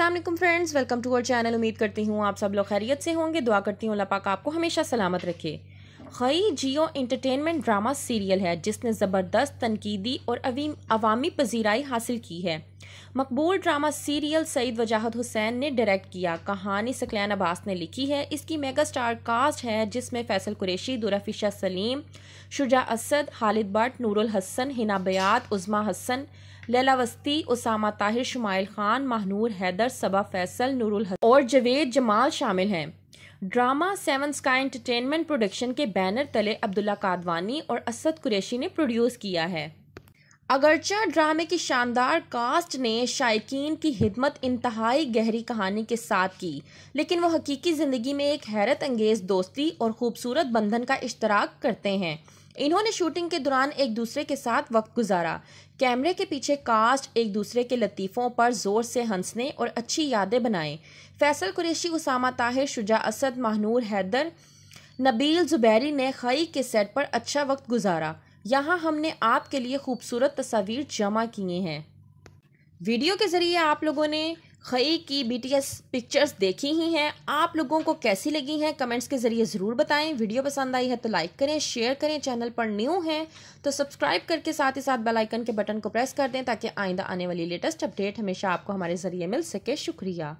वालेकुम friends, welcome to our channel. उम्मीद करती हूँ आप सब लोग खैरियत से होंगे। दुआ करती हूँ अल्लाह पाक आपको हमेशा सलामत रखे। खई जियो इंटरटेनमेंट ड्रामा सीरियल है, जिसने ज़बरदस्त तनकीदी और अवामी पजीराई हासिल की है। मकबूल ड्रामा सीरियल सईद वजाहत हुसैन ने डायरेक्ट किया। कहानी सकलैन अब्बास ने लिखी है। इसकी मेगा स्टार कास्ट है, जिसमें फैसल कुरेशी, दुराफिशा सलीम, शुजा असद, खालिद भट्ट, नूरुल हसन, हिना बयात, उज़मा हसन, लैला वस्ती, उसामा ताहिर, शुमाइल खान, महनूर हैदर, सबा फैसल, नूरुल हसन और जवेद जमाल शामिल हैं। Drama Seven Sky Entertainment production के बैनर तले अब्दुल्ला कादवानी और असद कुरैशी ने प्रोड्यूस किया है। अगरचा ड्रामे की शानदार कास्ट ने शायकीन की हिदमत इंतहाई गहरी कहानी के साथ की, लेकिन वो हकीकी ज़िंदगी में एक हैरत अंगेज़ दोस्ती और ख़ूबसूरत बंधन का इश्तराक करते हैं। इन्होंने शूटिंग के दौरान एक दूसरे के साथ वक्त गुजारा। कैमरे के पीछे कास्ट एक दूसरे के लतीफ़ों पर ज़ोर से हंसने और अच्छी यादें बनाए। फैसल कुरेशी, उसामा ताहिर, शुजा असद, महनूर हैदर, नबील ज़ुबैरी ने खई के सेट पर अच्छा वक्त गुजारा। यहाँ हमने आपके लिए खूबसूरत तस्वीर जमा किए हैं। वीडियो के ज़रिए आप लोगों ने खई की बीटीएस पिक्चर्स देखी ही हैं। आप लोगों को कैसी लगी हैं? कमेंट्स के ज़रिए ज़रूर बताएँ। वीडियो पसंद आई है तो लाइक करें शेयर करें। चैनल पर न्यू हैं तो सब्सक्राइब करके साथ ही साथ बेल आइकन के बटन को प्रेस कर दें ताकि आइंदा आने वाली लेटेस्ट अपडेट हमेशा आपको हमारे ज़रिए मिल सके। शुक्रिया।